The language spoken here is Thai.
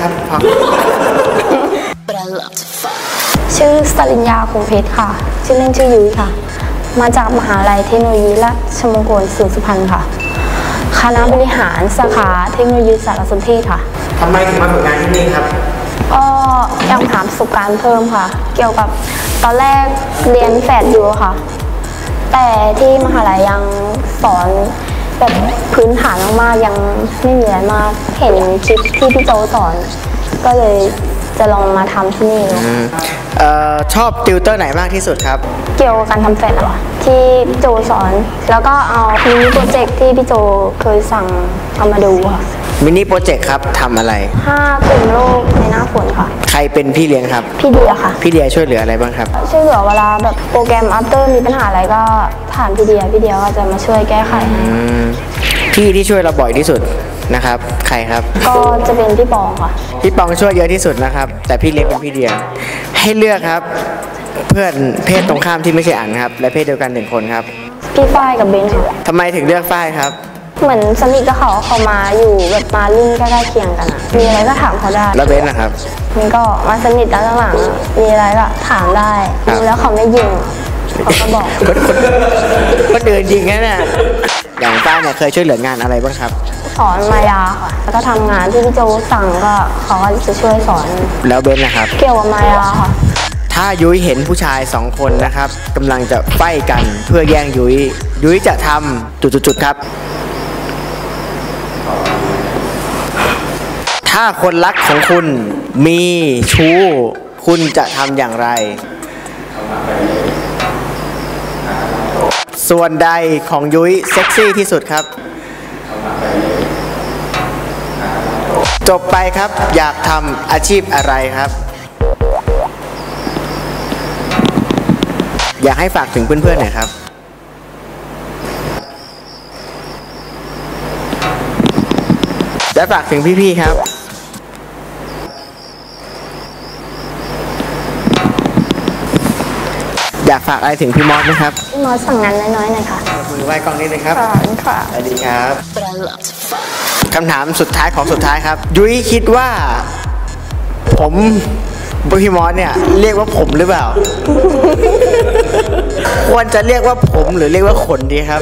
ครับฟัชื่อสลินยาคงเพชรค่ะ ชื่อเล่นชื่อยุ้ยค่ะ มาจากมหาลัยเทคโนโลยีและชมงคลสุสุพรรณค่ะ คณะบริหารสาขาเทคโนโลยีสารสนเทศค่ะ ทำไมถึงมาฝึกงานที่นี่ครับ ก็อยากหาประสบการณ์เพิ่มค่ะ เกี่ยวกับตอนแรกเรียนแฝดอยู่ค่ะ แต่ที่มหาลัยยังสอน แบบพื้นฐานมากๆยังไม่มีอะไรมาก เห็นคลิปที่พี่โจสอน ก็เลยจะลองมาทำที่นี่ดูเอ่อชอบติวเตอร์ไหนมากที่สุดครับ เกี่ยวกับการทำแฟลชอะค่ะที่พี่โจสอน แล้วก็เอา mini project ที่พี่โจเคยสั่งเอามาดูค่ะ mini project ครับทำอะไรห้ากลุ่มโรคในหน้าฝนค่ะ ใครเป็นพี่เลี้ยงครับ พี่เดียค่ะ พี่เดียช่วยเหลืออะไรบ้างครับ ช่วยเหลือเวลาแบบโปรแกรม After มีปัญหาอะไรก็ถามพี่เดียพี่เดียก็จะมาช่วยแก้ไขให้อืมพี่ที่ช่วยเราบ่อยที่สุดนะครับ ใครครับ ก็จะเป็นพี่ปองค่ะ พี่ปองช่วยเยอะที่สุดนะครับ แต่พี่เลี้ยงเป็นพี่เดีย ให้เลือกครับ เพื่อนเพศตรงข้ามที่ไม่ใช่อันครับ และเพศเดียวกันหนึ่งคนครับ พี่ฝ้ายกับเบนค่ะทำไมถึงเลือกฝ้ายครับ เหมือนสนิทกับเขาเขามาอยู่แบบมารุ่นใกล้ๆเคียงกันอะมีอะไรก็ถามเขาได้ แล้วเบนนะครับ มันก็มาสนิทแล้วหลังๆอะมีอะไรก็ถามได้ครับ ดูแล้วเขาไม่ยิงเขาก็บอก คนคนคนอื่นจริงนะเนี่ยอย่างฝ้ายเนี่ยเคยช่วยเหลืองานอะไรบ้างครับ สอนมายาค่ะ แล้วก็ทำงานที่พี่โจสั่งก็เขาก็จะช่วยสอน แล้วเบนนะครับ เกี่ยวกับมายาค่ะ ถ้ายุ้ยเห็นผู้ชายสองคนนะครับกำลังจะไฟกันเพื่อแย่งยุ้ยยุ้ยจะทำจุดๆๆครับ ถ้าคนรักของคุณมีชู้ คุณจะทำอย่างไร ส่วนใดของยุ้ยเซ็กซี่ที่สุดครับ จบไปครับอยากทำอาชีพอะไรครับ อยากให้ฝากถึงเพื่อนๆหน่อยครับและฝากถึงพี่ๆครับ อยากฝากอะไรถึงพี่มอสไหมครับพี่มอสสั่งงานน้อยๆหน่อยค่ะมือไหว้กล้องนิดนึงครับขอบคุณค่ะสวัสดีครับคำถามสุดท้ายของสุดท้ายครับ ยุ้ยคิดว่า ผมพี่มอสเนี่ยเรียกว่าผมหรือเปล่า ควรจะเรียกว่าผมหรือเรียกว่าขนดีครับ